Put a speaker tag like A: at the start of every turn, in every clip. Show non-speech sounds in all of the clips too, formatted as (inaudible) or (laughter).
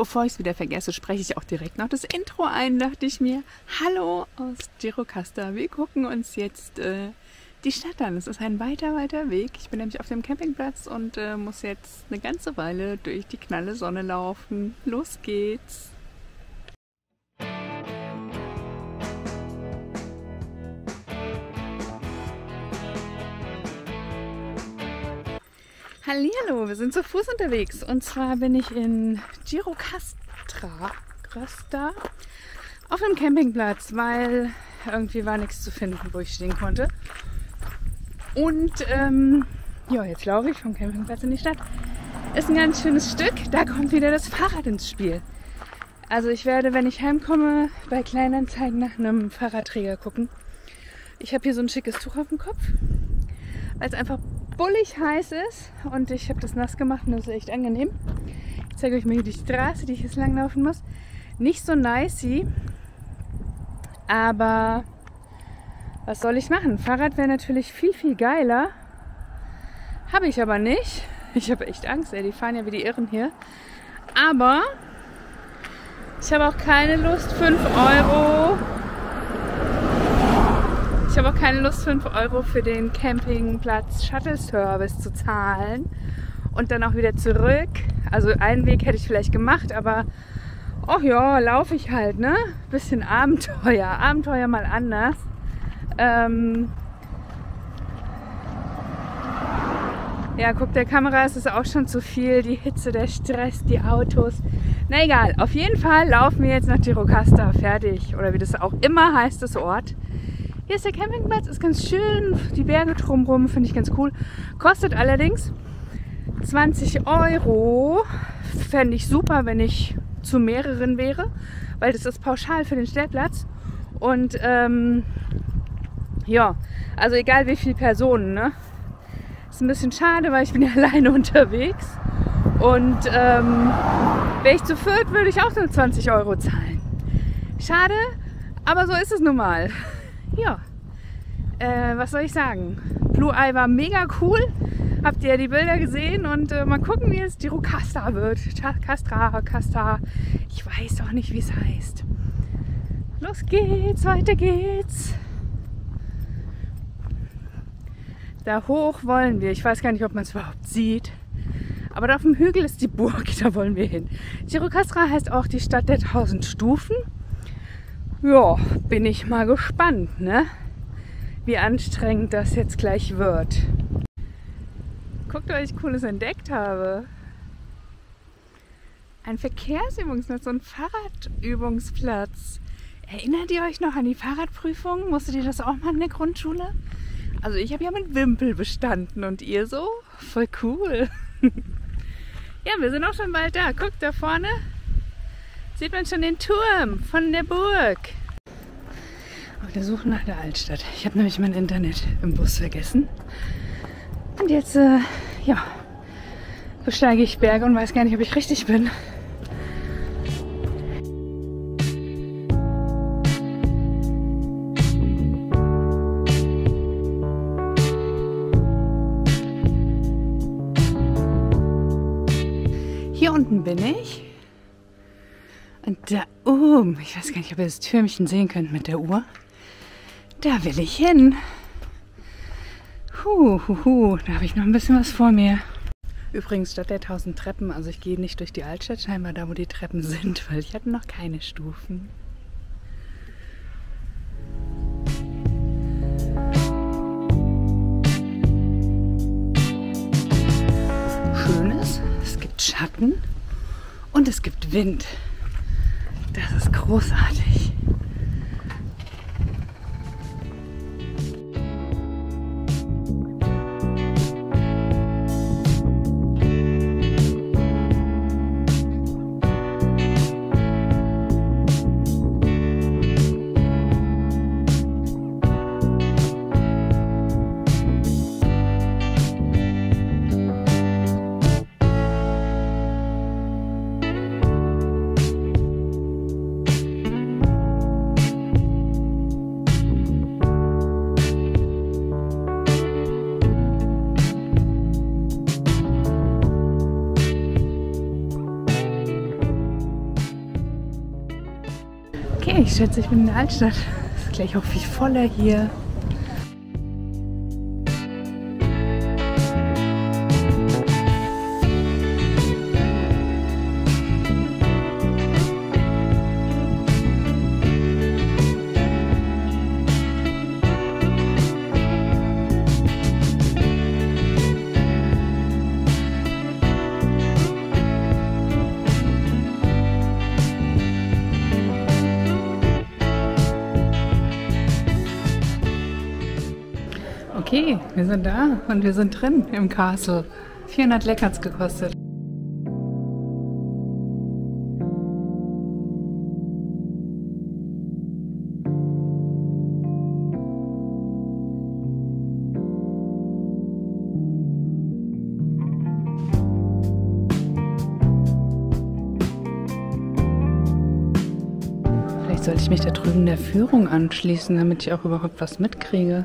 A: Bevor ich es wieder vergesse, spreche ich auch direkt noch das Intro ein, dachte ich mir. Hallo aus Girocasta. Wir gucken uns jetzt äh, die Stadt an. Es ist ein weiter, weiter Weg. Ich bin nämlich auf dem Campingplatz und äh, muss jetzt eine ganze Weile durch die knalle Sonne laufen. Los geht's! Hallihallo, wir sind zu Fuß unterwegs und zwar bin ich in Girocastra Costa, auf einem Campingplatz, weil irgendwie war nichts zu finden, wo ich stehen konnte. Und ähm, ja, jetzt laufe ich vom Campingplatz in die Stadt. Ist ein ganz schönes Stück. Da kommt wieder das Fahrrad ins Spiel. Also ich werde, wenn ich heimkomme, bei Kleinanzeigen nach einem Fahrradträger gucken. Ich habe hier so ein schickes Tuch auf dem Kopf, weil es einfach bullig heiß ist und ich habe das nass gemacht und das ist echt angenehm. Ich zeige euch mal hier die Straße, die ich jetzt lang laufen muss. Nicht so nice, aber was soll ich machen? Fahrrad wäre natürlich viel, viel geiler. Habe ich aber nicht. Ich habe echt Angst, ey. Die fahren ja wie die Irren hier. Aber ich habe auch keine Lust, 5 Euro. Ich habe auch keine Lust, 5 Euro für den Campingplatz Shuttle Service zu zahlen. Und dann auch wieder zurück. Also einen Weg hätte ich vielleicht gemacht, aber ach ja, laufe ich halt, ne? Bisschen Abenteuer. (laughs) Abenteuer mal anders. Ähm ja, guck, der Kamera ist es auch schon zu viel. Die Hitze, der Stress, die Autos. Na egal, auf jeden Fall laufen wir jetzt nach Girocasta. Fertig. Oder wie das auch immer heißt, das Ort. Hier ist der Campingplatz, ist ganz schön. Die Berge drumherum finde ich ganz cool. Kostet allerdings 20 Euro. Fände ich super, wenn ich zu mehreren wäre, weil das ist pauschal für den Stellplatz. Und ähm, ja, also egal wie viele Personen, ne? Ist ein bisschen schade, weil ich bin (laughs) ja alleine unterwegs. Und ähm, wäre ich zu viert, würde ich auch nur 20 Euro zahlen. Schade, aber so ist es nun mal. Ja, äh, was soll ich sagen? Blue Eye war mega cool. Habt ihr die Bilder gesehen und äh, mal gucken, wie es die Rocasta wird. Castra, Casta. Ich weiß auch nicht, wie es heißt. Los geht's, weiter geht's. Da hoch wollen wir. Ich weiß gar nicht, ob man es überhaupt sieht. Aber da auf dem Hügel ist die Burg, (laughs) da wollen wir hin. Girocastra heißt auch die Stadt der tausend Stufen. Ja, bin ich mal gespannt, ne? Wie anstrengend das jetzt gleich wird. Guckt, was ich Cooles entdeckt habe. Ein Verkehrsübungsplatz, so ein Fahrradübungsplatz. Erinnert ihr euch noch an die Fahrradprüfung? Musstet ihr das auch mal in der Grundschule? Also ich habe ja mit Wimpel bestanden und ihr so? Voll cool. (laughs) ja, wir sind auch schon bald da. Guckt da vorne. Sieht man schon den Turm von der Burg. Auf der Suche nach der Altstadt. Ich habe nämlich mein Internet im Bus vergessen. Und jetzt, äh, ja, besteige ich Berge und weiß gar nicht, ob ich richtig bin. Da oben, ich weiß gar nicht, ob ihr das Türmchen sehen könnt mit der Uhr. Da will ich hin. Huh, huh, huh, da habe ich noch ein bisschen was vor mir. Übrigens statt der 1000 Treppen, also ich gehe nicht durch die Altstadt, scheinbar da, wo die Treppen sind, (laughs) weil ich hatte noch keine Stufen. Schatten und es gibt Wind. Das ist großartig. Ich schätze, ich bin in der Altstadt. Ist gleich auch viel voller hier. Wir sind da und wir sind drin im Castle. 400 Leck hat es gekostet. Vielleicht sollte ich mich da drüben der Führung anschließen, damit ich auch überhaupt was mitkriege.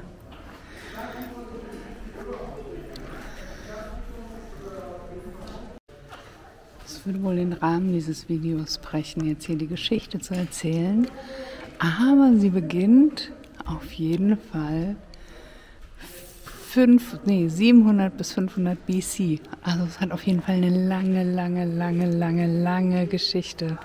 A: Würde wohl den Rahmen dieses Videos brechen, jetzt hier die Geschichte zu erzählen. Aber sie beginnt auf jeden Fall 5, nee, 700 bis 500 BC. Also es hat auf jeden Fall eine lange, lange, lange, lange, lange Geschichte.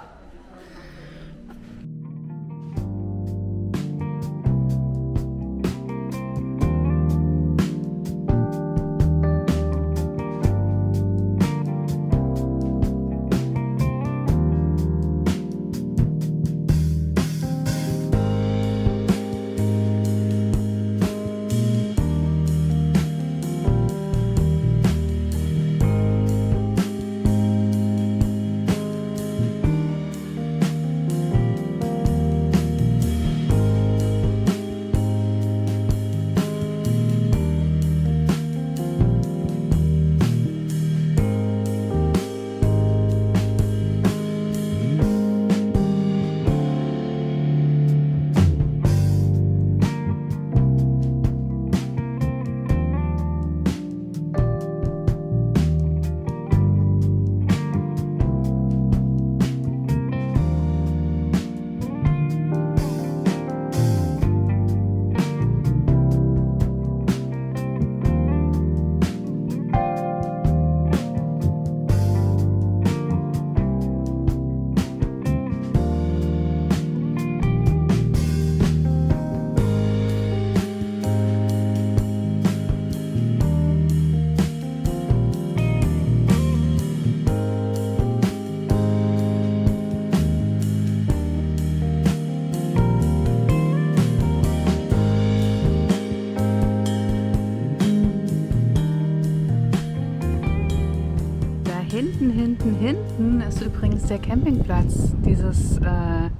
A: Hinten, hinten, ist übrigens der Campingplatz. Dieses äh,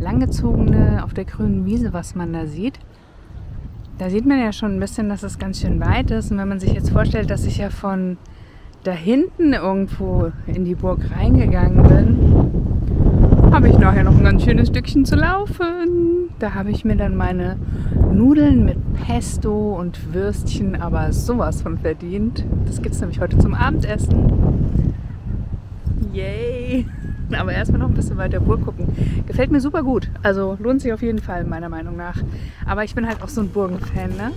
A: langgezogene auf der grünen Wiese, was man da sieht. Da sieht man ja schon ein bisschen, dass es ganz schön weit ist. Und wenn man sich jetzt vorstellt, dass ich ja von da hinten irgendwo in die Burg reingegangen bin, habe ich nachher noch ein ganz schönes Stückchen zu laufen. Da habe ich mir dann meine Nudeln mit Pesto und Würstchen aber sowas von verdient. Das gibt es nämlich heute zum Abendessen. Yay! (laughs) Aber erstmal noch ein bisschen weiter Burg gucken. Gefällt mir super gut. Also lohnt sich auf jeden Fall, meiner Meinung nach. Aber ich bin halt auch so ein Burgenfan, ne?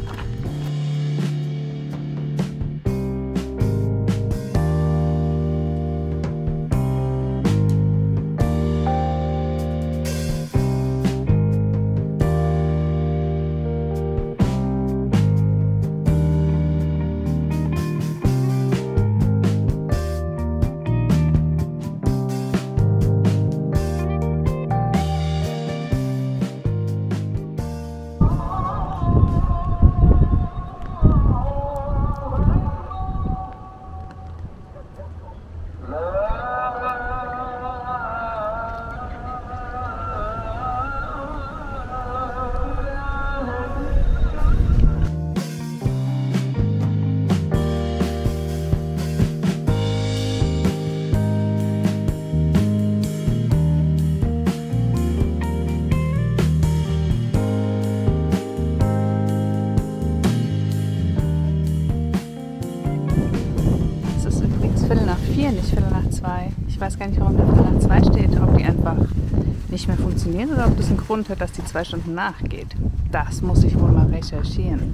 A: Funktioniert oder ob das einen Grund hat, dass die zwei Stunden nachgeht. Das muss ich wohl mal recherchieren.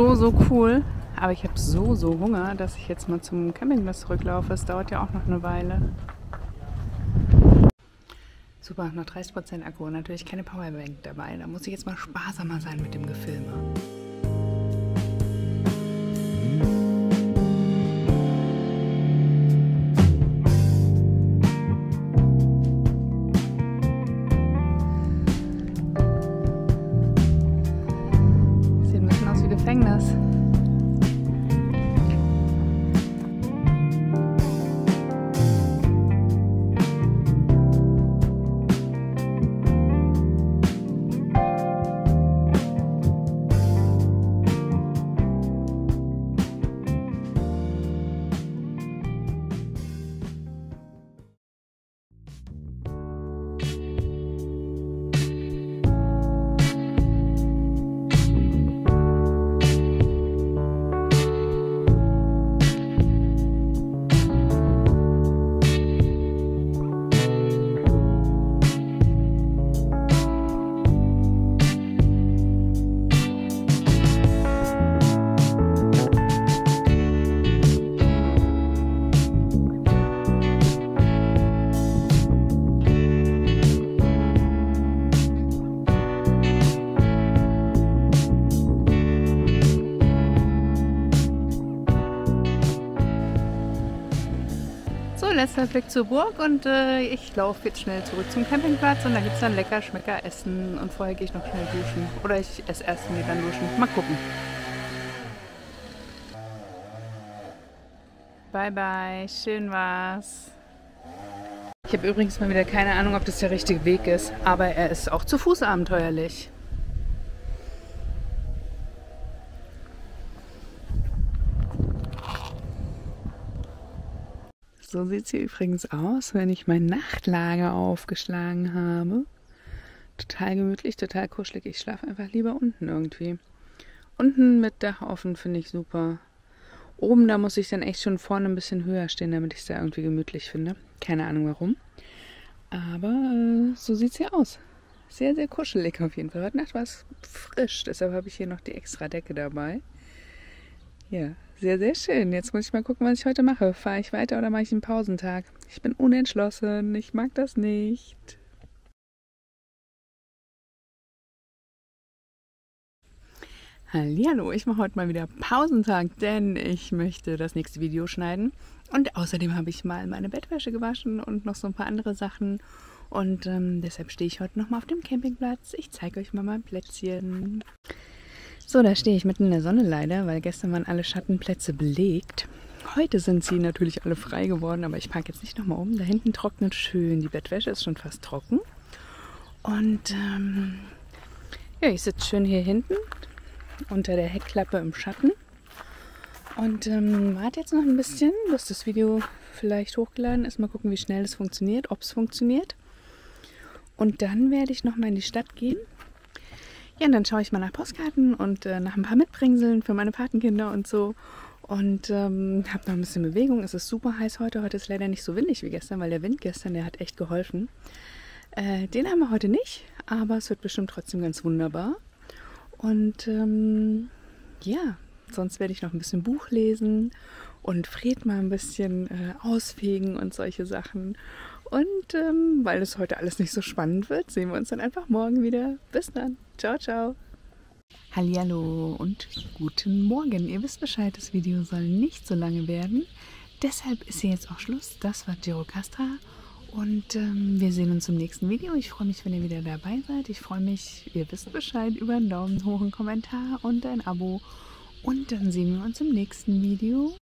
A: So, so cool. Aber ich habe so, so Hunger, dass ich jetzt mal zum Campingplatz zurücklaufe. Es dauert ja auch noch eine Weile. Super, noch 30% Akku natürlich keine Powerbank dabei. Da muss ich jetzt mal sparsamer sein mit dem Gefilme. Gefängnis. Letzter Blick zur Burg und äh, ich laufe jetzt schnell zurück zum Campingplatz und da gibt es dann lecker Schmecker essen und vorher gehe ich noch schnell duschen. Oder ich esse erst und gehe dann duschen. Mal gucken. Bye bye, schön war's. Ich habe übrigens mal wieder keine Ahnung, ob das der richtige Weg ist, aber er ist auch zu Fuß abenteuerlich. So sieht es hier übrigens aus, wenn ich mein Nachtlager aufgeschlagen habe. Total gemütlich, total kuschelig. Ich schlafe einfach lieber unten irgendwie. Unten mit Dach offen finde ich super. Oben, da muss ich dann echt schon vorne ein bisschen höher stehen, damit ich es da irgendwie gemütlich finde. Keine Ahnung warum. Aber äh, so sieht es hier aus. Sehr, sehr kuschelig auf jeden Fall. Heute Nacht war es frisch, deshalb habe ich hier noch die extra Decke dabei. Ja, sehr, sehr schön. Jetzt muss ich mal gucken, was ich heute mache. Fahre ich weiter oder mache ich einen Pausentag? Ich bin unentschlossen. Ich mag das nicht. Hallo, ich mache heute mal wieder Pausentag, denn ich möchte das nächste Video schneiden. Und außerdem habe ich mal meine Bettwäsche gewaschen und noch so ein paar andere Sachen. Und ähm, deshalb stehe ich heute nochmal auf dem Campingplatz. Ich zeige euch mal mein Plätzchen. So, da stehe ich mitten in der Sonne leider, weil gestern waren alle Schattenplätze belegt. Heute sind sie natürlich alle frei geworden, aber ich packe jetzt nicht nochmal um. Da hinten trocknet schön. Die Bettwäsche ist schon fast trocken. Und ähm, ja, ich sitze schön hier hinten unter der Heckklappe im Schatten. Und ähm, warte jetzt noch ein bisschen, bis das Video vielleicht hochgeladen ist. Mal gucken, wie schnell es funktioniert, ob es funktioniert. Und dann werde ich nochmal in die Stadt gehen ja, und dann schaue ich mal nach Postkarten und äh, nach ein paar Mitbringseln für meine Patenkinder und so. Und ähm, habe noch ein bisschen Bewegung. Es ist super heiß heute. Heute ist leider nicht so windig wie gestern, weil der Wind gestern, der hat echt geholfen. Äh, den haben wir heute nicht, aber es wird bestimmt trotzdem ganz wunderbar. Und ähm, ja, sonst werde ich noch ein bisschen Buch lesen und Fred mal ein bisschen äh, ausfegen und solche Sachen. Und ähm, weil es heute alles nicht so spannend wird, sehen wir uns dann einfach morgen wieder. Bis dann. Ciao, ciao. Hallihallo und guten Morgen. Ihr wisst Bescheid, das Video soll nicht so lange werden. Deshalb ist hier jetzt auch Schluss. Das war Girocastra und ähm, wir sehen uns im nächsten Video. Ich freue mich, wenn ihr wieder dabei seid. Ich freue mich, ihr wisst Bescheid, über einen Daumen hoch, einen Kommentar und ein Abo. Und dann sehen wir uns im nächsten Video.